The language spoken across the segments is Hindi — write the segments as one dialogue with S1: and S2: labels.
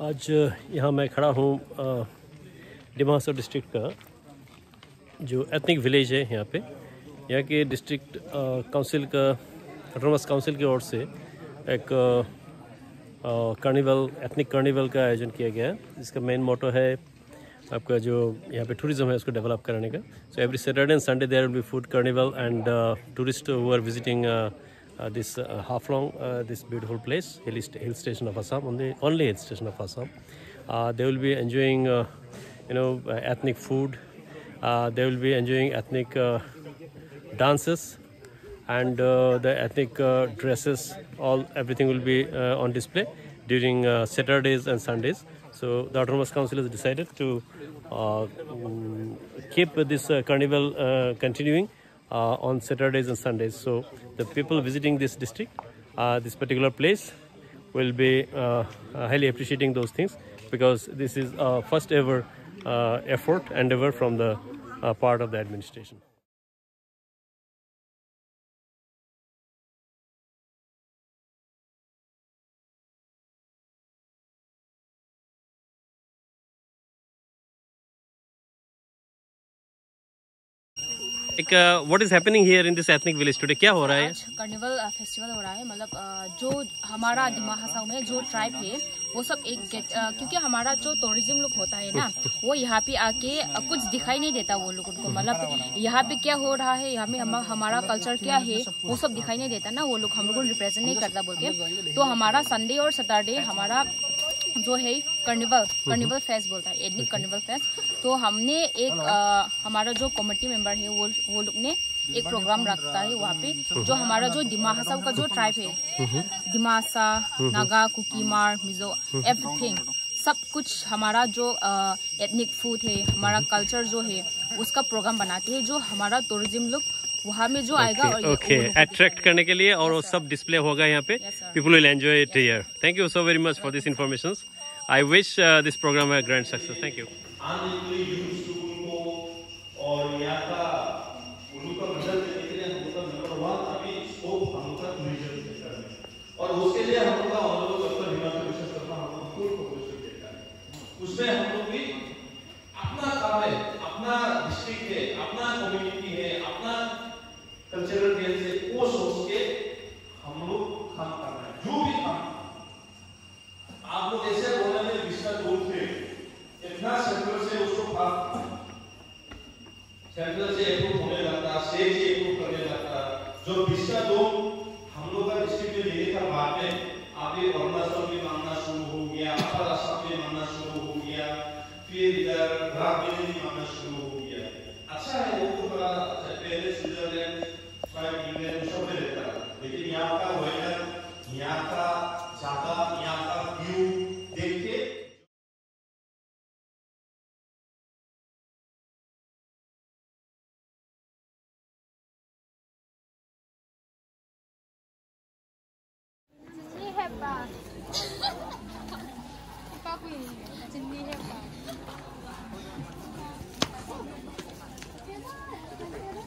S1: आज, यहाँ मैं खड़ा हूँ डिमासा डिस्ट्रिक्ट का, जो एथनिक विलेज है यहाँ पे। यहाँ के डिस्ट्रिक्ट काउंसिल का ऑटोनमस काउंसिल की ओर से एक कार्निवल एथनिक कार्निवल का आयोजन किया गया। है जिसका मेन मोटो है आपका जो यहाँ पे टूरिज़्म है, उसको डेवलप कराने का। So every Saturday and Sunday there will be food carnival and tourist who are visiting Uh, this uh, Haflong, uh, this beautiful place, hill, hill station of Assam, only, only hill station of Assam. Uh, they will be enjoying, uh, you know, uh, ethnic food. they will be enjoying ethnic dances and the ethnic dresses. All everything will be on display during Saturdays and Sundays. So the Autonomous Council has decided to um, keep this carnival continuing. Uh, on Saturdays and Sundays. So the people visiting this district, uh, this particular place, will be uh, highly appreciating those things because this is a first ever effort endeavor from the part of the administration. एक what is happening here in this ethnic village today क्या हो रहा है?
S2: कार्निवल फेस्टिवल हो रहा है। मतलब जो हमारा दिमाग में जो ट्राइब है वो सब एक क्योंकि हमारा जो टूरिज़्म लोग होता है ना वो यहाँ पे आके कुछ दिखाई नहीं देता वो लोग उनको मतलब यहाँ पे क्या हो रहा है यहाँ पे हम, हमारा कल्चर क्या है वो सब दिखाई नहीं देता ना वो लोग हम लोग को रिप्रेजेंट नहीं करता बोल के। तो हमारा संडे और सैटरडे हमारा जो है कर्निवल कार्निवल फेस्ट बोलता है एथनिक कार्निवल फेस्ट तो हमने एक आ, हमारा जो कमेटी मेंबर है वो वो लोग ने एक प्रोग्राम रखता है वहाँ पे जो हमारा जो दिमासा का जो ट्राइब है दिमासा नागा कुकीमार मिजो एवरीथिंग सब कुछ हमारा जो एथनिक फ़ूड है हमारा कल्चर जो है उसका प्रोग्राम बनाते हैं जो हमारा टूरिज़्म लोग वहाँ में जो आएगा
S1: ओके अट्रैक्ट करने के लिए और वो सब डिस्प्ले होगा यहाँ पे। People will enjoy it here thank you so very much for this information I wish this programme है ग्रैंड सक्सेस थैंक यू और यहाँ का
S3: और उसके लिए हम लोग का ऑनरेबल डॉक्टर हिमाचल विशेष करना हम लोग फुल प्रोग्रेसिव देता है उसमें हम लोग भी अपना काम है अपना डिस्ट्रिक्ट है अपना कम्युनिटी है अपना कल्चरल डे से वो सोच के हम लोग काम कर रहे हैं जो भी काम आप लोग ऐसे बोलने में विश्वास दूर थे सेंट्रल से उसको सेंट्रल से अप्रूव होने लगता स्टेट से अप्रूव करने लगता जो विश्वास दो हम लोग का डिस्ट्रिक्ट में लेने का बाद में अभी अरुणाचल में मांगना शुरू हो गया अपर असम में मांगना शुरू हो गया फिर इधर ग्रामीण में मांगना शुरू हो गया अच्छा है वो तो बड़ा अच्छा पहले स्विट्जरलैंड सब में रहता लेकिन यहाँ का 진리해봐 대박
S4: 대박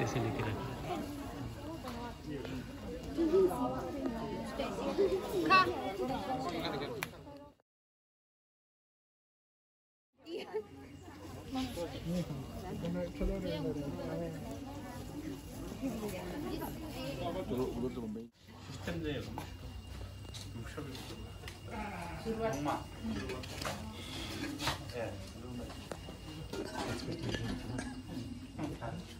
S4: से ऐसे लेके रख Sistemde yapalım. Yumuşak bir
S1: Olma. Evet. Expectation.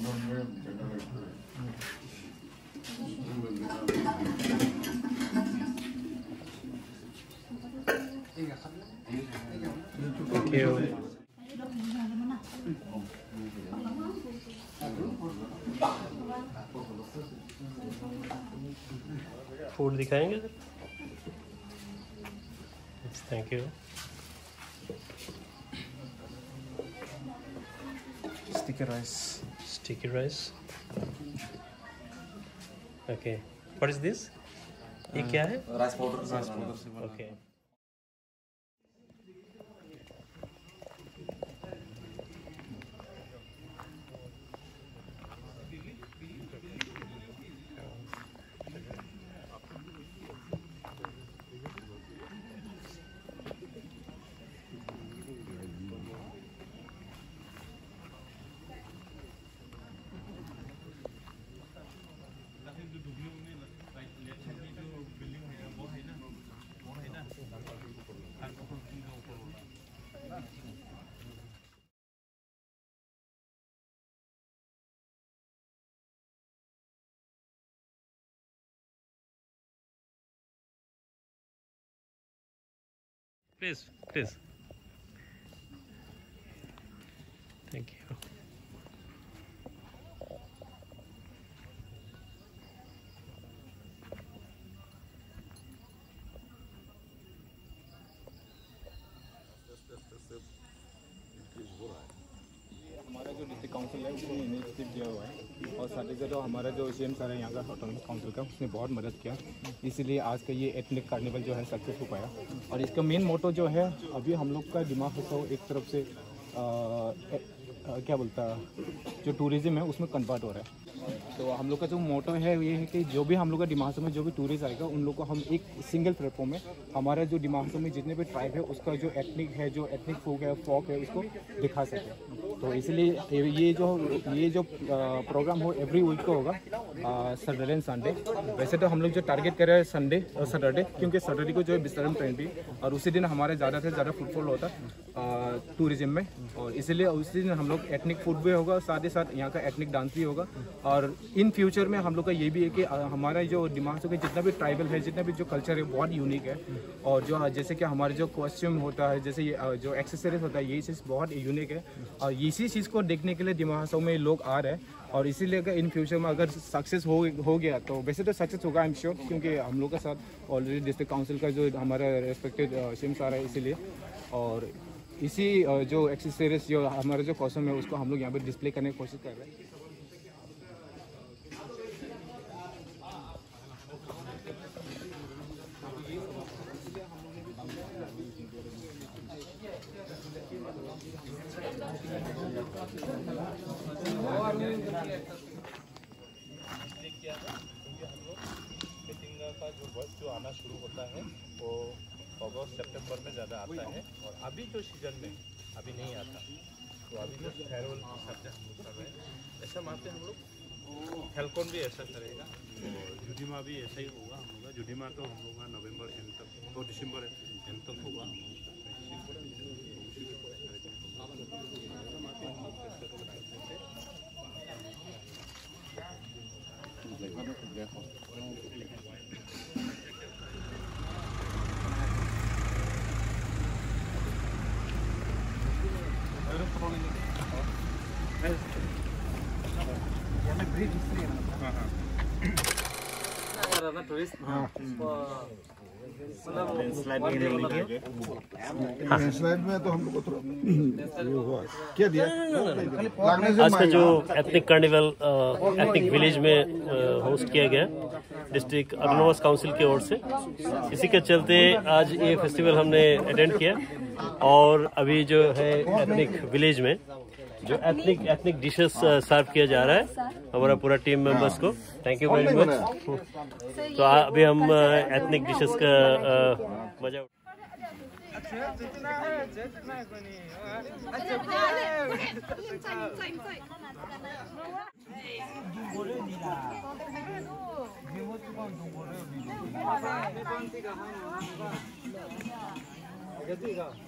S1: Thank you. Food दिखाएंगे sir? Thank
S5: you. Sticker rice
S1: sticky rice okay what is this ये क्या है
S5: Rice powder. Rice powder से बना
S1: okay Please, please. Thank you.
S6: Just, just, just. जो डिस्ट्रिक्ट काउंसिल है उसने इनिशिएटिव दिया हुआ है। और साथ ही साथ हमारा जो सी एम सर है यहाँ का ऑटोनॉमस काउंसिल का उसने बहुत मदद किया। इसीलिए आज का ये एथनिक कार्निवल जो है सक्सेस हो पाया। और इसका मेन मोटो जो है अभी हम लोग का दिमाग उत्सव एक तरफ़ से आ, आ, क्या बोलता जो टूरिज़्म है उसमें कन्वर्ट हो रहा है। तो हम लोग का जो मोटो है ये है कि जो भी हम लोग का दिमाग में जो भी टूरिस्ट आएगा उन लोग को हम एक सिंगल प्लेटफॉर्म में हमारा जो दिमाग में जितने भी ट्राइब है उसका जो एथनिक है जो एथनिक फूक है फॉक है उसको दिखा सके। तो इसलिए ये- ये जो ये जो प्रोग्राम हो एवरी वीक को होगा सैटरडे एंड संडे वैसे तो हम लोग जो टारगेट कर रहे हैं संडे और सैटरडे क्योंकि सैटरडे को जो है ट्रेन भी और उसी दिन हमारे ज़्यादा से ज़्यादा फुटफॉल होता टूरिज़्म में। और इसीलिए उसी दिन हम लोग एथनिक फ़ूड भी होगा, साथ ही साथ यहाँ का एथनिक डांस भी होगा। और इन फ्यूचर में हम लोग का ये भी है कि हमारा जो दिमाग से जितना भी ट्राइबल है, जितना भी जो कल्चर है, बहुत यूनिक है। और जो, जैसे कि हमारे जो कॉस्ट्यूम होता है, जैसे ये जो एक्सेसरीज होता है, ये चीज़ बहुत यूनिक है। और इसी चीज़ को देखने के लिए दिमाग में लोग आ रहे हैं और इसीलिए अगर इन फ्यूचर में अगर सक्सेस हो हो गया तो वैसे तो सक्सेस होगा आई एम श्योर क्योंकि हम लोग के साथ ऑलरेडी डिस्ट्रिक्ट काउंसिल का जो हमारा रेस्पेक्टेड सिम्स आ रहा है इसीलिए। और इसी जो एक्सेसरीज जो हमारा जो कॉस्ट्यूम है, उसको हम लोग यहाँ पर डिस्प्ले करने की कोशिश कर रहे हैं।
S7: आना शुरू होता है, वो अगस्त सितंबर में ज़्यादा आता है और अभी जो सीज़न में, अभी नहीं आता। तो अभी जो फेयरवेल के हिसाब से हम लोग कर रहे हैं, ऐसा मानते हम लोग? हेलकॉन भी ऐसा करेगा। और जुडिमा भी ऐसा ही होगा, हम लोग जुडीमा तो हम लोग नवंबर एंड तक तो दिसंबर एंड तक होगा।
S1: आज का जो एथनिक कार्निवल एथनिक विलेज में होस्ट किया गया डिस्ट्रिक्ट ऑटोनोमस काउंसिल की ओर से, इसी के चलते आज ये फेस्टिवल हमने अटेंड किया और अभी जो है एथनिक विलेज में जो एथनिक एथनिक डिशेस सर्व किया जा रहा है। हमारा पूरा टीम मेंबर्स को। थैंक यू वेरी मच तो अभी हम एथनिक डिशेस का अ, मज़ा
S6: देखिएगा